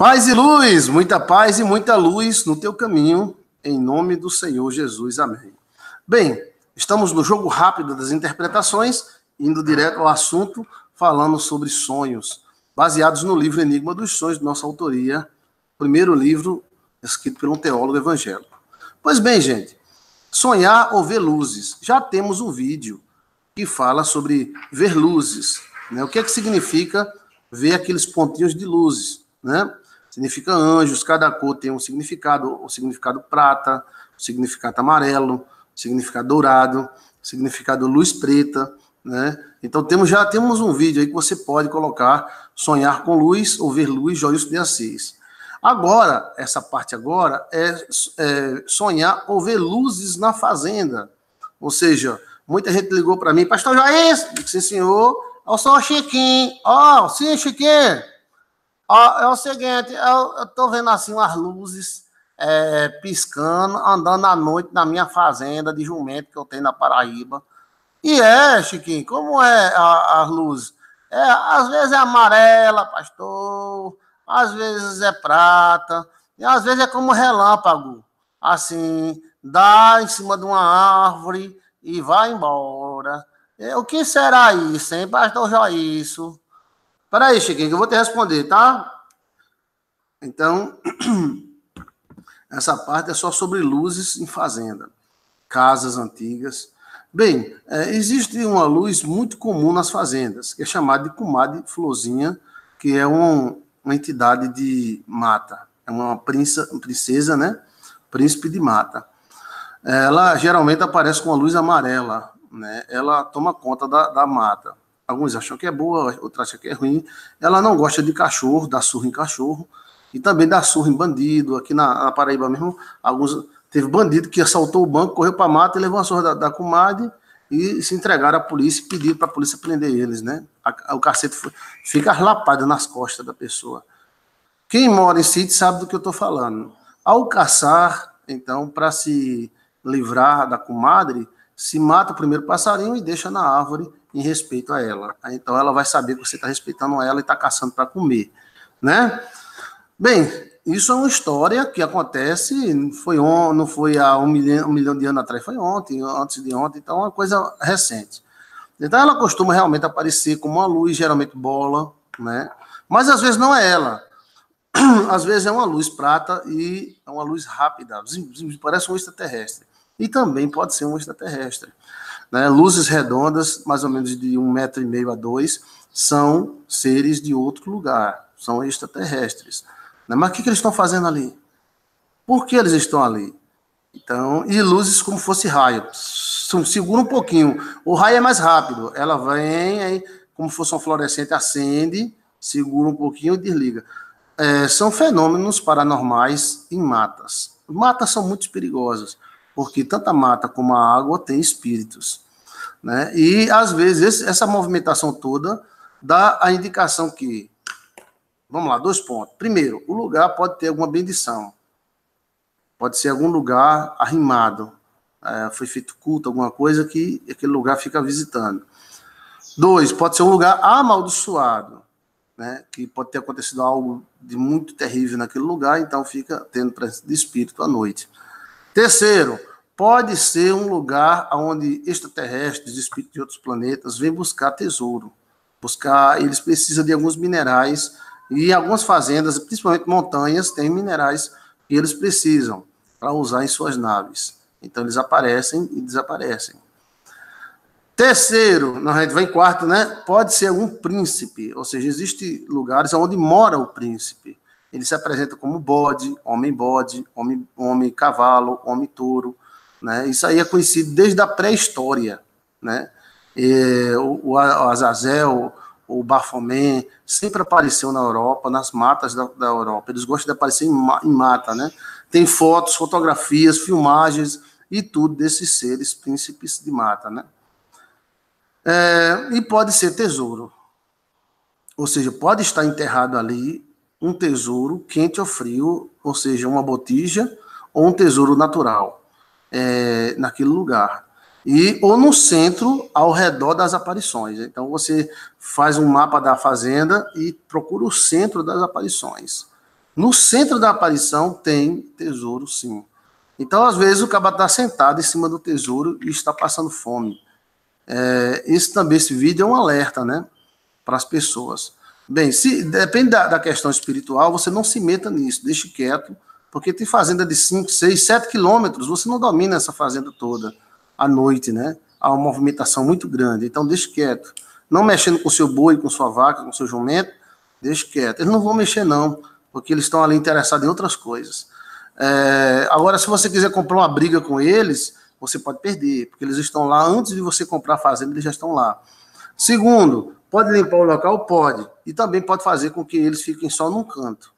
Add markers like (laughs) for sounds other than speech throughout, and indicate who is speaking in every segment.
Speaker 1: Paz e luz, muita paz e muita luz no teu caminho, em nome do Senhor Jesus. Amém. Bem, estamos no jogo rápido das interpretações, indo direto ao assunto, falando sobre sonhos, baseados no livro Enigma dos Sonhos, de nossa autoria, primeiro livro escrito por um teólogo evangélico. Pois bem, gente, sonhar ou ver luzes. Já temos um vídeo que fala sobre ver luzes. Né? O que é que significa ver aqueles pontinhos de luzes, né? Significa anjos, cada cor tem um significado, o significado prata, o significado amarelo, o significado dourado, o significado luz preta, né? Então temos já temos um vídeo aí que você pode colocar sonhar com luz ou ver luz, Joilson de Assis. Agora, essa parte agora é, é sonhar ou ver luzes na fazenda. Ou seja, muita gente ligou para mim, pastor Jair, sim senhor, eu sou o Chiquinho, ó, oh, sim, Chiquinho, É o seguinte, eu, tô vendo assim umas luzes é, piscando, andando à noite na minha fazenda de jumento que eu tenho na Paraíba. E é, Chiquinho, como é as luzes? É, às vezes é amarela, pastor, às vezes é prata, e às vezes é como relâmpago. Assim, dá em cima de uma árvore e vai embora. O que será isso, hein, pastor Joísso? Peraí, Chiquinho, que eu vou te responder, tá? Então, (clears throat) essa parte é só sobre luzes em fazenda, casas antigas. Bem, é, existe uma luz muito comum nas fazendas, que é chamada de comadre florzinha, que é um, uma entidade de mata. É uma princesa, princesa, né? Príncipe de mata. Ela geralmente aparece com uma luz amarela, né? Ela toma conta da, da mata alguns acham que é boa, outros acham que é ruim. Ela não gosta de cachorro, dá surra em cachorro, e também dá surra em bandido. Aqui na, na Paraíba mesmo, alguns teve bandido que assaltou o banco, correu para a mata e levou a surra da, da comadre e se entregaram à polícia e pediram para a polícia prender eles, né? A, o cacete foi, fica arlapado nas costas da pessoa. Quem mora em sítio sabe do que eu estou falando. Ao caçar, então, para se livrar da comadre, se mata o primeiro passarinho e deixa na árvore em respeito a ela. Então ela vai saber que você está respeitando ela e está caçando para comer, né? Bem, isso é uma história que acontece, foi on, não foi há um milhão, um milhão de anos atrás, foi ontem, antes de ontem, então é uma coisa recente. Então ela costuma realmente aparecer como uma luz, geralmente bola, né? Mas às vezes não é ela. (clears throat) Às vezes é uma luz prata e é uma luz rápida, parece um extraterrestre. E também pode ser um extraterrestre. Né? Luzes redondas, mais ou menos de um metro e meio a dois, são seres de outro lugar, são extraterrestres. Né? Mas o que, que eles estão fazendo ali? Por que eles estão ali? Então, e luzes como fosse raio. Segura um pouquinho. O raio é mais rápido. Ela vem, aí, como fosse um fluorescente, acende, segura um pouquinho e desliga. É, são fenômenos paranormais em matas. Matas são muito perigosas porque tanto a mata como a água tem espíritos. Né? E, às vezes, essa movimentação toda dá a indicação que. Vamos lá, dois pontos. Primeiro, o lugar pode ter alguma bendição. Pode ser algum lugar arrimado. É, foi feito culto, alguma coisa que aquele lugar fica visitando. Dois, pode ser um lugar amaldiçoado. Né, que pode ter acontecido algo de muito terrível naquele lugar, então fica tendo presença de espírito à noite. Terceiro, pode ser um lugar onde extraterrestres, espíritos de outros planetas, vêm buscar tesouro. Buscar, eles precisam de alguns minerais e algumas fazendas, principalmente montanhas, têm minerais que eles precisam para usar em suas naves. Então eles aparecem e desaparecem. Terceiro, não, gente vai em quarto, né? Pode ser um príncipe, ou seja, existem lugares onde mora o príncipe. Ele se apresenta como bode, homem-bode, homem, homem-cavalo, homem-touro. Né? Isso aí é conhecido desde a pré-história. Né? O, o Azazel, o Baphomet, sempre apareceu na Europa, nas matas da, da Europa. Eles gostam de aparecer em, em, mata. Né? Tem fotos, fotografias, filmagens e tudo desses seres príncipes de mata. Né? É, e pode ser tesouro. Ou seja, pode estar enterrado ali um tesouro quente ou frio, ou seja, uma botija ou um tesouro natural é, naquele lugar. E, ou no centro, ao redor das aparições. Então, você faz um mapa da fazenda e procura o centro das aparições. No centro da aparição tem tesouro, sim. Então, às vezes, o cara está sentado em cima do tesouro e está passando fome. É, esse também, esse vídeo é um alerta, né? Para as pessoas. Bem, se depende da, da, questão espiritual, você não se meta nisso, deixe quieto, porque tem fazenda de 5, 6, 7 quilômetros, você não domina essa fazenda toda à noite, né? Há uma movimentação muito grande, então deixe quieto. Não mexendo com seu boi, com sua vaca, com seu jumento, deixe quieto. Eles não vão mexer, não, porque eles estão ali interessados em outras coisas. É, agora, se você quiser comprar uma briga com eles, você pode perder, porque eles estão lá antes de você comprar a fazenda, eles já estão lá. Segundo, Pode limpar o local? Pode. E também pode fazer com que eles fiquem só num canto.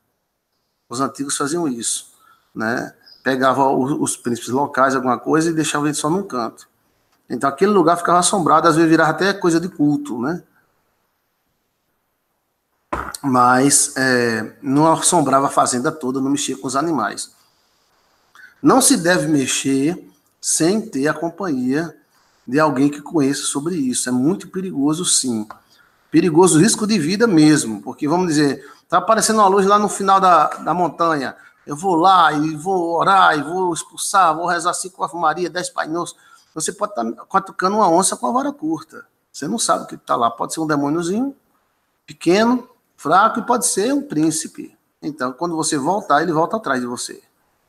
Speaker 1: Os antigos faziam isso. Né? Pegavam os, príncipes locais, alguma coisa, e deixavam eles só num canto. Então aquele lugar ficava assombrado, às vezes virava até coisa de culto, né? Mas é, não assombrava a fazenda toda, não mexia com os animais. Não se deve mexer sem ter a companhia de alguém que conheça sobre isso. É muito perigoso, sim perigoso, risco de vida mesmo, porque vamos dizer, tá aparecendo uma luz lá no final da, da montanha, eu vou lá e vou orar, e vou expulsar, vou rezar cinco Ave Maria, dez Pai. Você pode estar tá cutucando uma onça com a vara curta. Você não sabe o que está lá. Pode ser um demôniozinho, pequeno, fraco, e pode ser um príncipe. Então, quando você voltar, ele volta atrás de você.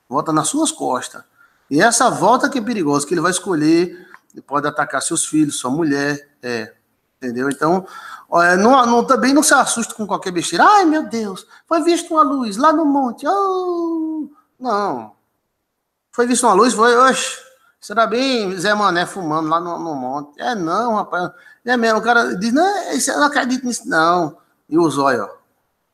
Speaker 1: Volta nas suas costas. E essa volta que é perigosa, que ele vai escolher, ele pode atacar seus filhos, sua mulher, é, entendeu? Então, não, não, também não se assuste com qualquer besteira. Ai, meu Deus, foi visto uma luz lá no monte. Oh, não. Foi visto uma luz, foi, oxe, será bem Zé Mané fumando lá no, no monte. É não, rapaz. É mesmo, o cara diz, não, eu não acredito nisso, não. E o zóio, ó,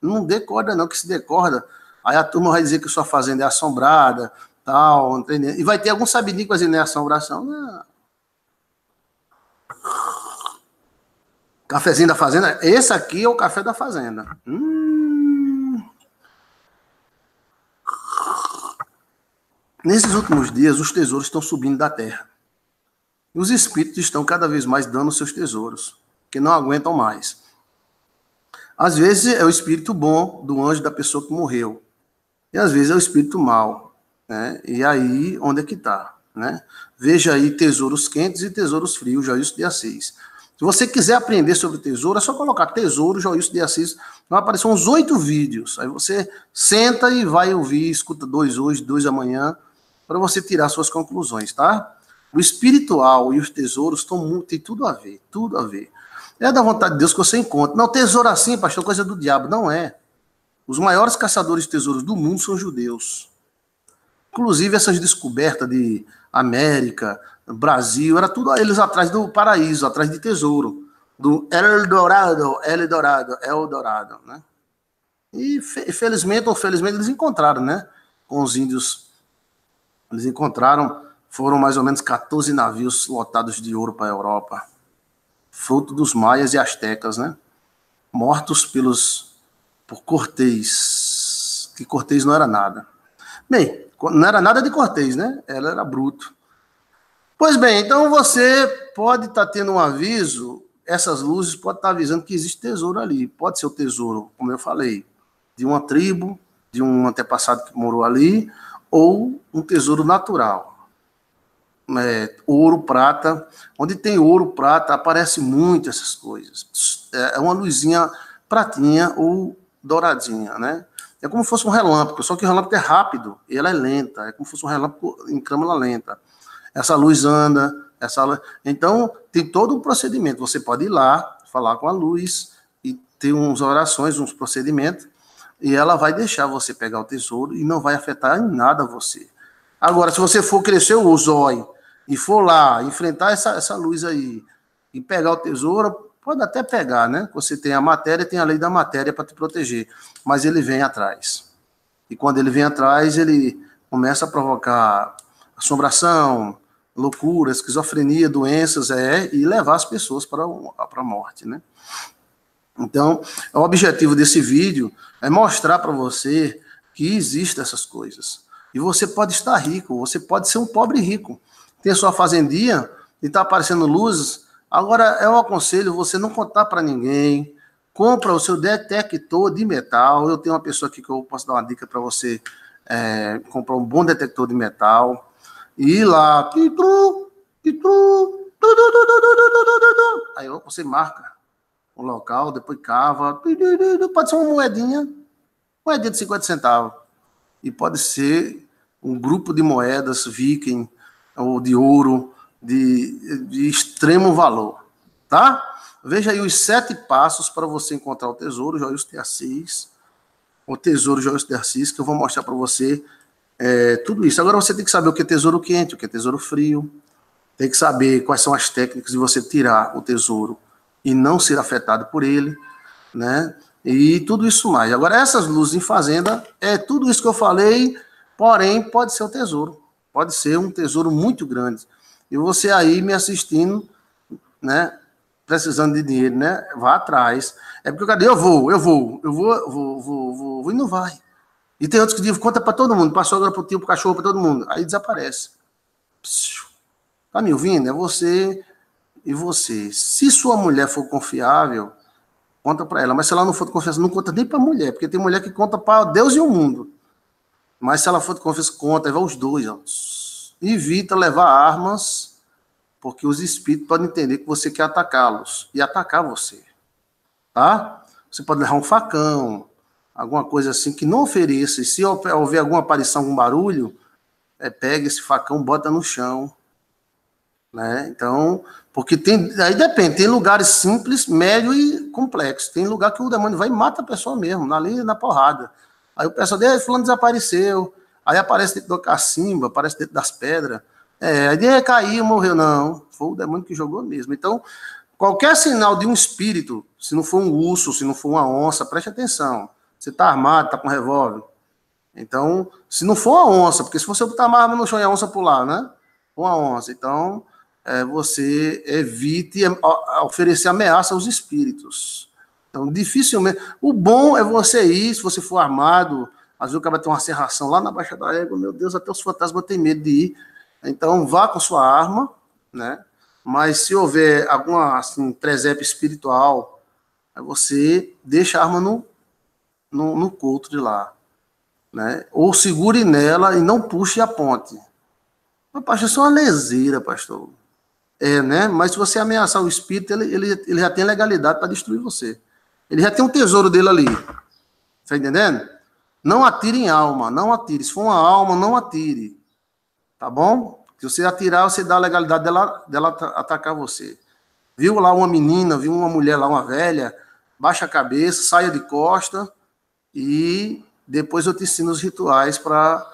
Speaker 1: não decorda não, que se decorda. Aí a turma vai dizer que sua fazenda é assombrada, tal, entendeu? E vai ter algum sabidinho que vai dizer, não é assombração. Não. Cafezinho da Fazenda. Esse aqui é o café da Fazenda. Hum. Nesses últimos dias, os tesouros estão subindo da terra. E os espíritos estão cada vez mais dando seus tesouros, que não aguentam mais. Às vezes é o espírito bom do anjo da pessoa que morreu. E às vezes é o espírito mal. Né? E aí, onde é que está? Né? Veja aí tesouros quentes e tesouros frios, já isso dia 6. Se você quiser aprender sobre tesouro, é só colocar tesouro Joilson de Assis. Vai aparecer uns oito vídeos. Aí você senta e vai ouvir, escuta dois hoje, dois amanhã, para você tirar suas conclusões, tá? O espiritual e os tesouros estão tudo a ver, tudo a ver. É da vontade de Deus que você encontra. Não, tesouro assim, pastor, coisa do diabo. Não é. Os maiores caçadores de tesouros do mundo são judeus. Inclusive, essas descobertas de América, Brasil, era tudo eles atrás do paraíso, atrás de tesouro, do Eldorado, Eldorado, Eldorado, né? E felizmente ou felizmente eles encontraram, né? Com os índios, eles encontraram, foram mais ou menos 14 navios lotados de ouro para a Europa, fruto dos maias e astecas, né? Mortos pelos por Cortês, que Cortês não era nada. Bem, não era nada de Cortês, né? Ela era bruto. Pois bem, então você pode estar tá tendo um aviso, essas luzes podem estar tá avisando que existe tesouro ali. Pode ser o tesouro, como eu falei, de uma tribo, de um antepassado que morou ali, ou um tesouro natural. É, ouro, prata. Onde tem ouro, prata, aparece muito essas coisas. É, é uma luzinha pratinha ou douradinha, né? É como se fosse um relâmpago, só que o relâmpago é rápido e ela é lenta. É como se fosse um relâmpago em câmera lenta essa luz anda, essa luz... então tem todo um procedimento. Você pode ir lá, falar com a luz e ter uns orações, uns procedimentos, e ela vai deixar você pegar o tesouro e não vai afetar em nada você. Agora, se você for crescer o zóio e for lá enfrentar essa, essa luz aí e pegar o tesouro, pode até pegar, né? Você tem a matéria, tem a lei da matéria para te proteger, mas ele vem atrás. E quando ele vem atrás, ele começa a provocar assombração, loucura, esquizofrenia, doenças, é, e levar as pessoas para a morte, né? Então, o objetivo desse vídeo é mostrar para você que existem essas coisas. E você pode estar rico, você pode ser um pobre rico. Tem sua fazendinha e está aparecendo luzes. Agora, eu aconselho você não contar para ninguém, compra o seu detector de metal. Eu tenho uma pessoa aqui que eu posso dar uma dica para você é, comprar um bom detector de metal. E lá, aí você marca o local, depois cava, pode ser uma moedinha, moedinha de 50 centavos. E pode ser um grupo de moedas viking ou de ouro de, de extremo valor, tá? Veja aí os sete passos para você encontrar o tesouro, Joilson de Assis. O tesouro Joilson de Assis, que eu vou mostrar para você é, tudo isso. Agora você tem que saber o que é tesouro quente, o que é tesouro frio. Tem que saber quais são as técnicas de você tirar o tesouro e não ser afetado por ele, né? E tudo isso mais. Agora, essas luzes em fazenda, é tudo isso que eu falei, porém, pode ser o tesouro. Pode ser um tesouro muito grande. E você aí me assistindo, né? precisando de dinheiro, né? Vá atrás. É porque cadê? Eu vou, eu vou, eu vou, vou, vou, vou, vou e não vai. E tem outros que dizem, conta para todo mundo, passou agora pro tio, pro cachorro, para todo mundo. Aí desaparece. Tá me ouvindo? É você e você. Se sua mulher for confiável, conta para ela. Mas se ela não for de confiança, não conta nem para mulher, porque tem mulher que conta para Deus e o mundo. Mas se ela for de confiança, conta, vai os dois. Ó. Evita levar armas porque os espíritos podem entender que você quer atacá-los e atacar você. Tá? Você pode levar um facão, alguma coisa assim que não ofereça. E se houver alguma aparição, algum barulho, é, pega esse facão, bota no chão. Né? Então, porque tem. Aí depende, tem lugares simples, médio e complexo. Tem lugar que o demônio vai e mata a pessoa mesmo, ali na porrada. Aí o pessoal diz, fulano desapareceu. Aí aparece dentro do cacimba, aparece dentro das pedras. É, aí caiu, morreu. Não, foi o demônio que jogou mesmo. Então, qualquer sinal de um espírito, se não for um urso, se não for uma onça, preste atenção. Você está armado, está com revólver. Então, se não for uma onça, porque se você botar uma arma no chão e a onça pular, né? Uma onça. Então, é, você evite oferecer ameaça aos espíritos. Então, dificilmente. O bom é você ir, se você for armado, às vezes o cara ter uma serração lá na Baixa da Égua, meu Deus, até os fantasmas têm medo de ir. Então, vá com sua arma, né? Mas se houver alguma assim, presépio espiritual, você deixa a arma no, no, no couto de lá. Né? Ou segure nela e não puxe a ponte. Mas, pastor, isso é uma leseira, pastor. É, né? Mas se você ameaçar o espírito, ele, ele, ele já tem legalidade para destruir você. Ele já tem um tesouro dele ali. Está entendendo? Não atire em alma, não atire. Se for uma alma, não atire. Tá bom? Se você atirar, você dá a legalidade dela, dela atacar você. Viu lá uma menina, viu uma mulher lá, uma velha, baixa a cabeça, saia de costa e depois eu te ensino os rituais para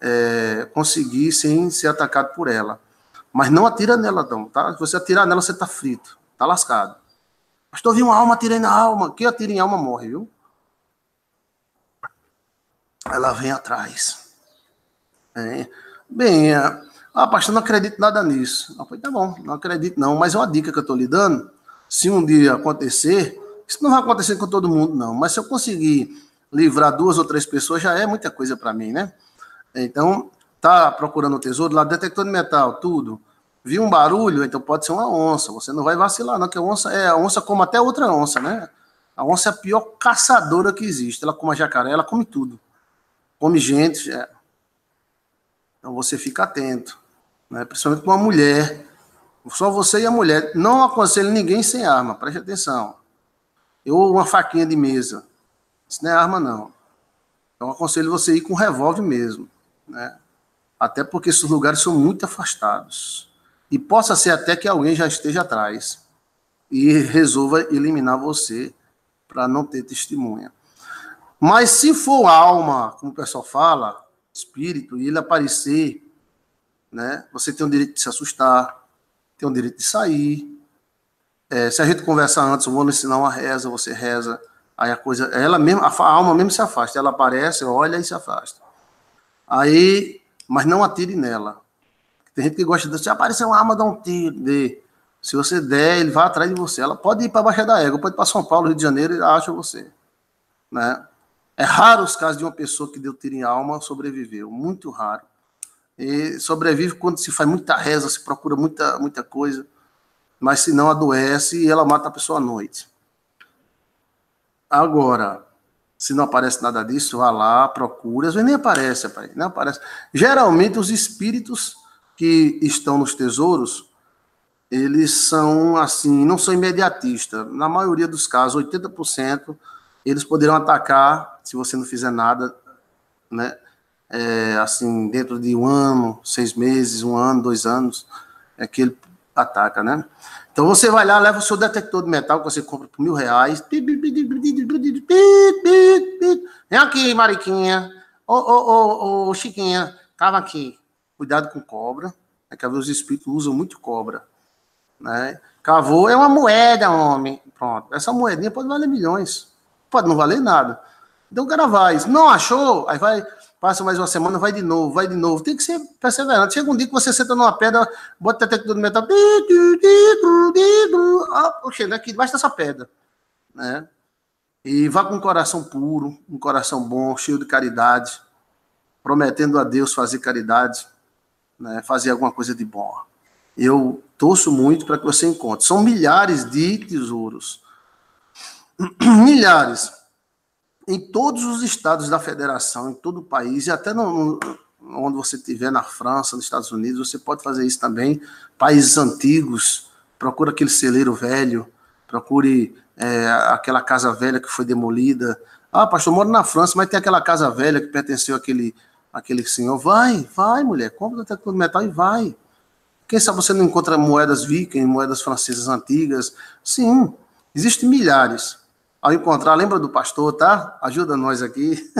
Speaker 1: é, conseguir sem ser atacado por ela. Mas não atira nela, não, tá? Se você atirar nela, você tá frito, tá lascado. Pastor, vi uma alma, atirei na alma. Quem atira em alma morre, viu? Ela vem atrás. É. Bem, é, ah, pastor, não acredito nada nisso. Eu falei, tá bom, não acredito não, mas é uma dica que eu estou lhe dando. Se um dia acontecer, isso não vai acontecer com todo mundo, não, mas se eu conseguir livrar duas ou três pessoas, já é muita coisa para mim, né? Então, tá procurando o tesouro, lá detector de metal, tudo. Viu um barulho, então pode ser uma onça. Você não vai vacilar, não, que a onça é a onça como até outra onça, né? A onça é a pior caçadora que existe. Ela come jacaré, ela come tudo. Come gente, é, então você fica atento, né? principalmente com uma mulher. Só você e a mulher. Não aconselho ninguém sem arma, preste atenção. Ou uma faquinha de mesa. Isso não é arma, não. Então aconselho você ir com revólver mesmo. Né? Até porque esses lugares são muito afastados. E possa ser até que alguém já esteja atrás e resolva eliminar você para não ter testemunha. Mas se for alma, como o pessoal fala, espírito e ele aparecer, né? Você tem o direito de se assustar, tem o direito de sair. É, se a gente conversa antes, eu vou ensinar uma reza, você reza, aí a coisa, ela mesmo, a alma mesmo se afasta, ela aparece, olha e se afasta. Aí, mas não atire nela. Tem gente que gosta de, se aparecer uma arma, dá um tiro, dê. Se você der, ele vai atrás de você. Ela pode ir para Baixa da Égua, pode ir para São Paulo, Rio de Janeiro, e acha você. Né? É raro os casos de uma pessoa que deu tiro em alma sobreviveu, muito raro. E sobrevive quando se faz muita reza, se procura muita, muita coisa, mas se não adoece e ela mata a pessoa à noite. Agora, se não aparece nada disso, vá lá, procura. Às vezes nem aparece, pai, não aparece. Geralmente os espíritos que estão nos tesouros, eles são assim, não são imediatistas. Na maioria dos casos, 80%, eles poderão atacar se você não fizer nada, né? É, assim, dentro de um ano, seis meses, um ano, dois anos, é que ele ataca, né? Então você vai lá, leva o seu detector de metal que você compra por mil reais. Vem aqui, Mariquinha. Ô, ô, ô, ô, Chiquinha, tava aqui. Cuidado com cobra. É que os espíritos usam muito cobra. Né? Cavou é uma moeda, homem. Pronto. Essa moedinha pode valer milhões. Pode não valer nada. Então o cara vai. Não achou? Aí vai passa mais uma semana, vai de novo, vai de novo. Tem que ser perseverante. Chega um dia que você senta numa pedra, bota o detector de metal, ah, chega aqui debaixo dessa pedra, né? E vá com um coração puro, um coração bom, cheio de caridade, prometendo a Deus fazer caridade, né? fazer alguma coisa de bom. Eu torço muito para que você encontre. São milhares de tesouros. (clears throat) milhares em todos os estados da federação, em todo o país, e até no, no, onde você estiver, na França, nos Estados Unidos, você pode fazer isso também. Países antigos, procure aquele celeiro velho, procure é, aquela casa velha que foi demolida. Ah, pastor, eu moro na França, mas tem aquela casa velha que pertenceu àquele, àquele senhor. Vai, vai, mulher, compra o de metal e vai. Quem sabe você não encontra moedas vikings, moedas francesas antigas? Sim, existem milhares ao encontrar, lembra do pastor, tá? Ajuda nós aqui.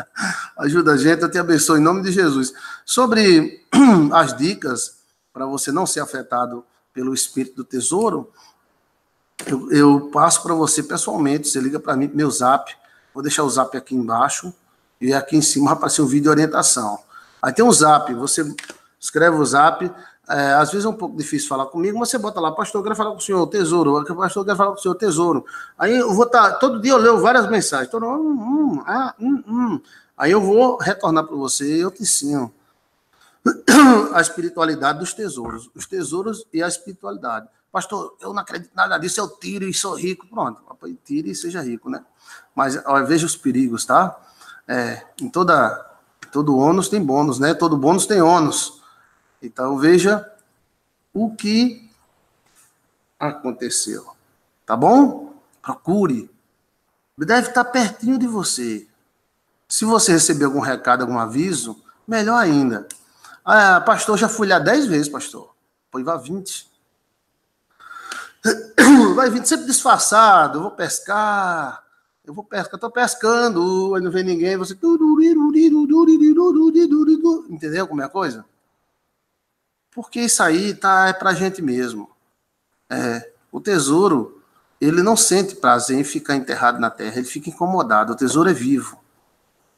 Speaker 1: (laughs) Ajuda a gente, eu te abençoe em nome de Jesus. Sobre (clears throat) as dicas para você não ser afetado pelo espírito do tesouro, eu, eu passo para você pessoalmente. Você liga para mim, meu zap. Vou deixar o zap aqui embaixo e aqui em cima vai aparecer um vídeo de orientação. Aí tem um zap, você escreve o zap, é, às vezes é um pouco difícil falar comigo, mas você bota lá, pastor, eu quero falar com o senhor, tesouro, pastor, eu quero falar com o senhor, tesouro. Aí eu vou estar, tá, todo dia eu leio várias mensagens, todo, hum, hum, ah, hum, hum. aí eu vou retornar para você eu te ensino (clears throat) a espiritualidade dos tesouros, os tesouros e a espiritualidade. Pastor, eu não acredito nada disso, eu tiro e sou rico. Pronto, tire e seja rico, né? Mas ó, veja os perigos, tá? É, em toda, todo ônus tem bônus, né? Todo bônus tem ônus. Então veja o que aconteceu. Tá bom? Procure. Deve estar pertinho de você. Se você receber algum recado, algum aviso, melhor ainda. Ah, pastor, já fui lá 10 vezes, pastor. Pois vá 20. Vai 20 sempre disfarçado. Eu vou pescar. Eu vou pescar, estou pescando, aí não vem ninguém, você. Entendeu como é a coisa? Porque isso aí tá, é pra gente mesmo. É, o tesouro, ele não sente prazer em ficar enterrado na terra, ele fica incomodado. O tesouro é vivo.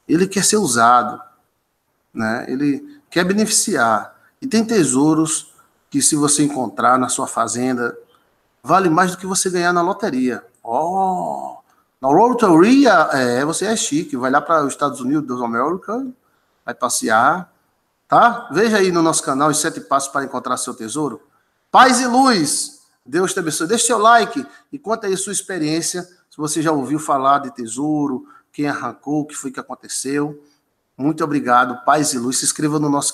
Speaker 1: Ele quer ser usado. Né? Ele quer beneficiar. E tem tesouros que, se você encontrar na sua fazenda, vale mais do que você ganhar na loteria. Oh! Na loteria, é, você é chique. Vai lá para os Estados Unidos dos América, vai passear Tá? Veja aí no nosso canal os sete passos para encontrar seu tesouro. Paz e luz. Deus te abençoe. Deixe seu like e conta aí sua experiência. Se você já ouviu falar de tesouro, quem arrancou, o que foi que aconteceu. Muito obrigado. Paz e luz. Se inscreva no nosso